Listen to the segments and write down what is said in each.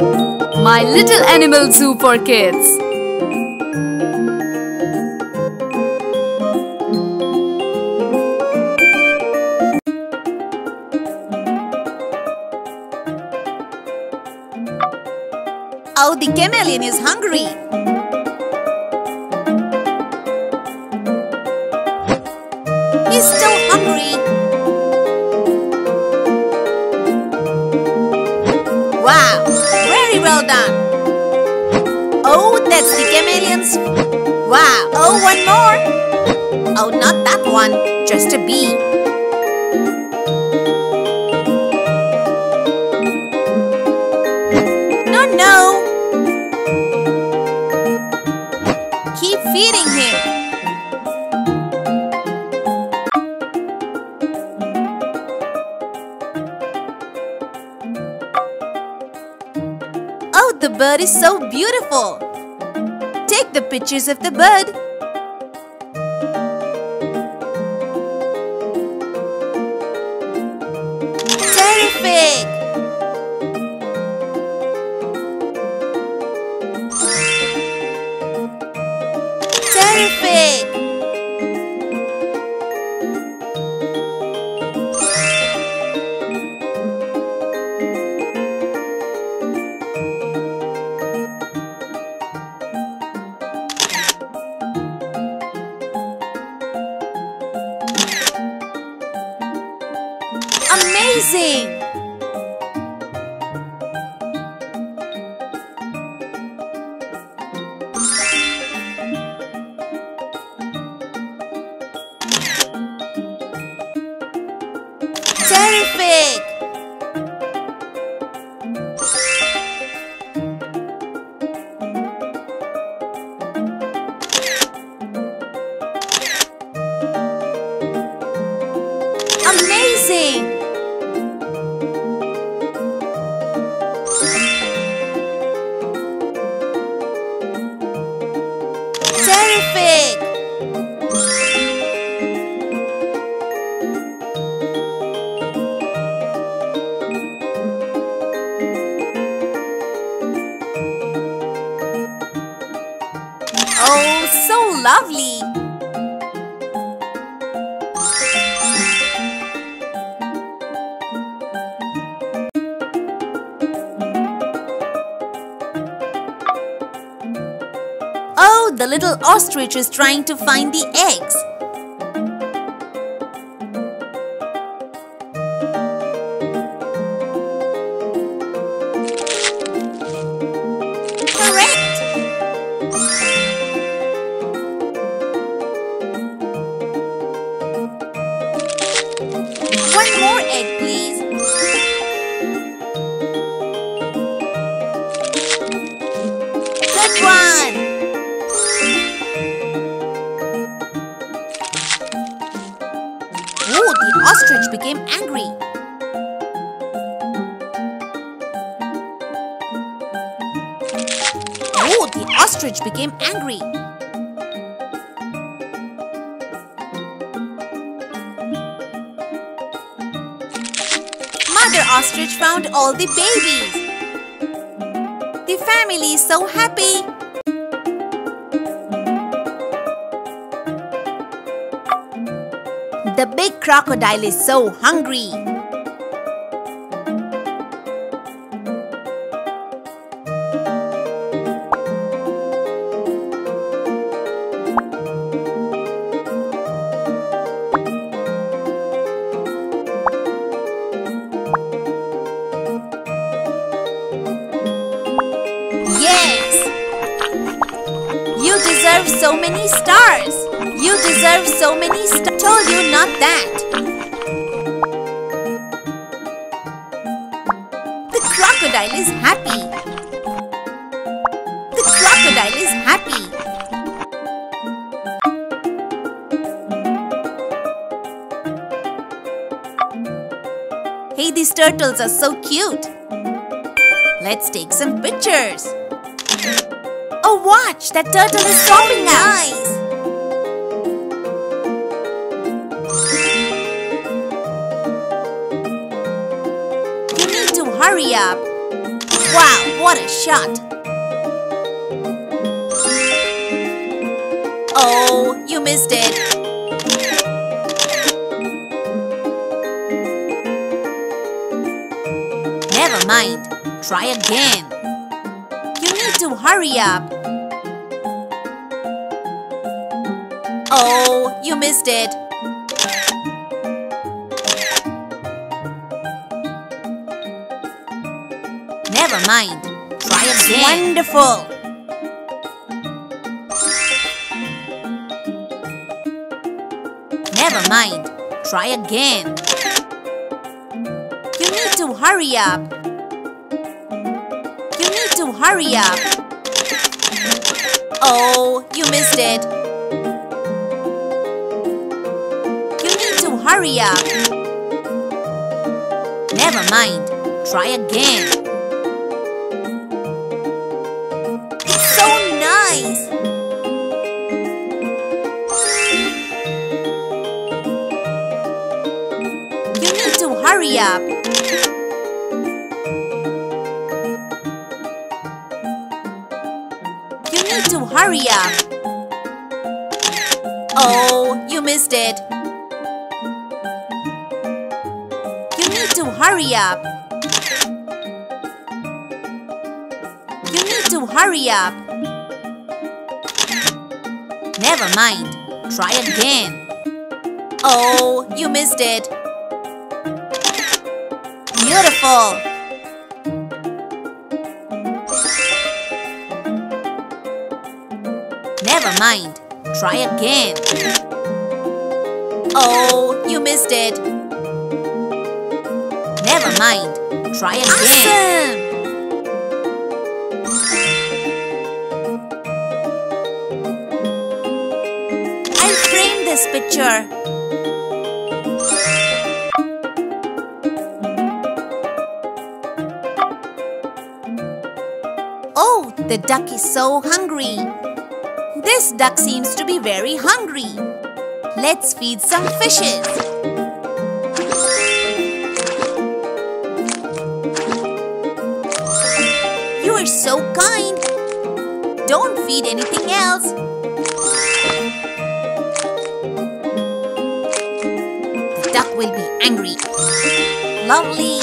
My Little Animal Zoo for Kids. Oh, the chameleon is hungry. Wow, oh, one more. Oh, not that one, just a bee. No, no. Keep feeding him. Oh, the bird is so beautiful. The pictures of the bird. dizem. Lovely! Oh, the little ostrich is trying to find the eggs. Good one! Oh, the ostrich became angry. Oh, the ostrich became angry. Mother ostrich found all the babies. The family is so happy. The big crocodile is so hungry. So many stars. You deserve so many stars. Told you not that. The crocodile is happy. The crocodile is happy. Hey, these turtles are so cute. Let's take some pictures. Oh, watch! That turtle is stopping nice. You need to hurry up. Wow, what a shot! Oh, you missed it. Never mind. Try again. You need to hurry up. Oh, you missed it. Never mind. Try again. Wonderful. Never mind. Try again. You need to hurry up. You need to hurry up. Oh, you missed it. Hurry up. Never mind. Try again. So nice. You need to hurry up. You need to hurry up. Oh, you missed it. Hurry up. You need to hurry up. Never mind. Try again. Oh, you missed it. Beautiful. Never mind. Try again. Oh, you missed it. Never mind. Try again. I'll frame this picture. Oh, the duck is so hungry. This duck seems to be very hungry. Let's feed some fishes. You are so kind. Don't feed anything else. The duck will be angry. Lovely.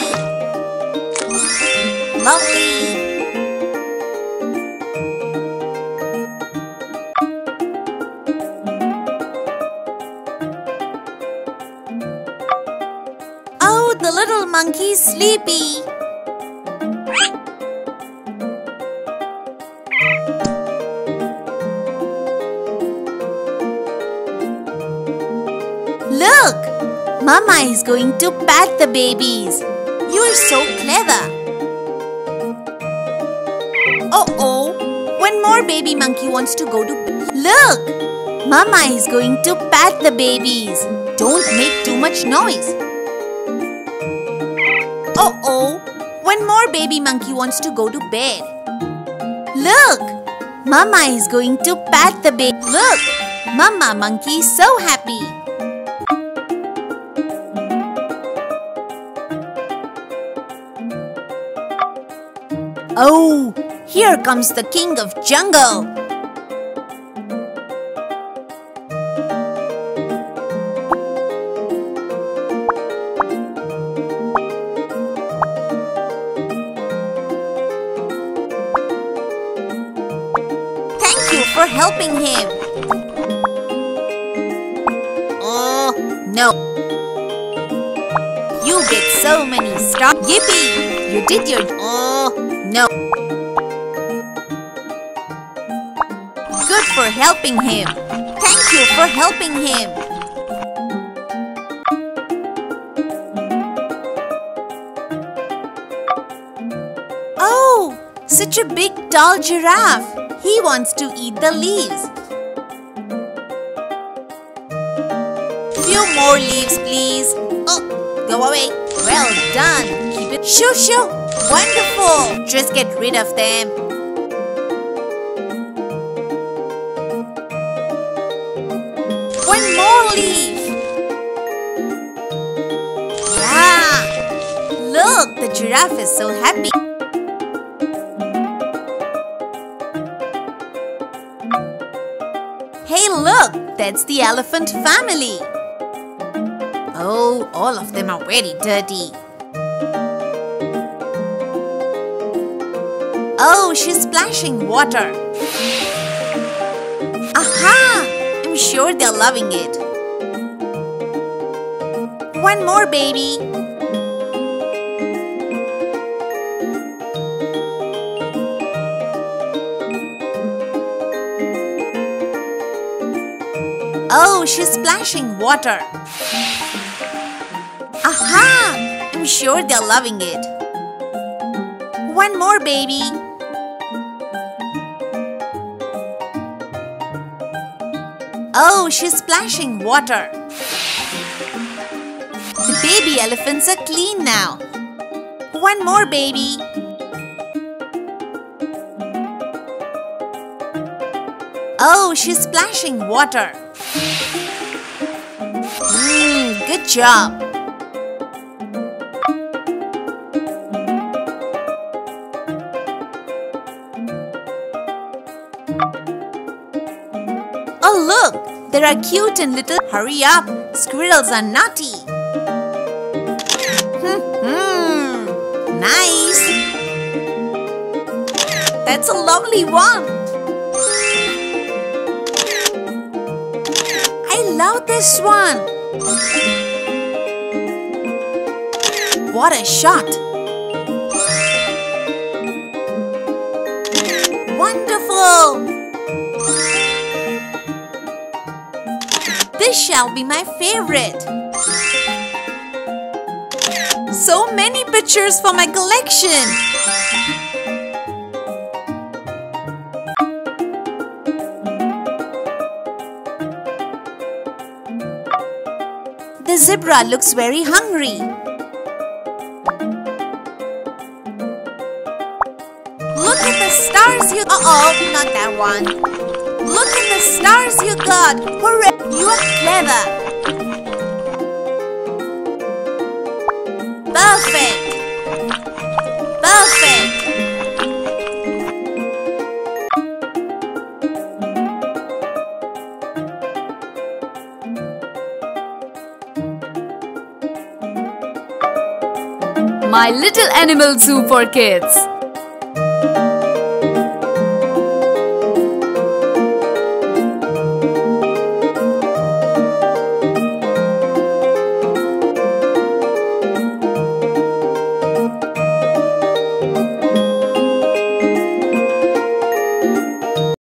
Lovely. Oh, the little monkey's sleepy. Mama is going to pat the babies. You are so clever. Oh oh! One more baby monkey wants to go to. Look! Mama is going to pat the babies. Don't make too much noise. Oh oh! One more baby monkey wants to go to bed. Look! Mama is going to pat the baby. Look! Mama monkey is so happy. Oh, here comes the king of jungle. Thank you for helping him. Oh, no. You get so many stars. Yippee! You did your. For helping him. Thank you for helping him. Oh, such a big tall giraffe. He wants to eat the leaves. Few more leaves, please. Oh, go away. Well done. Keep it. Shoo shoo. Wonderful. Just get rid of them. giraffe is so happy. Hey look, that's the elephant family. Oh, all of them are very dirty. Oh, she's splashing water. Aha! I'm sure they're loving it. One more, baby. Oh, she's splashing water. Aha! I'm sure they're loving it. One more, baby. Oh, she's splashing water. The baby elephants are clean now. One more, baby. Oh, she's splashing water. Mmm, good job. Oh, look! There are cute and little. Hurry up! Squirrels are naughty. Hmm, nice. That's a lovely one. Love this one. What a shot. Wonderful. This shall be my favorite. So many pictures for my collection. The zebra looks very hungry. Look at the stars you- Uh-oh, not that one. Look at the stars you got! Hooray! You are clever! Perfect! Perfect! My Little Animal Zoo for Kids.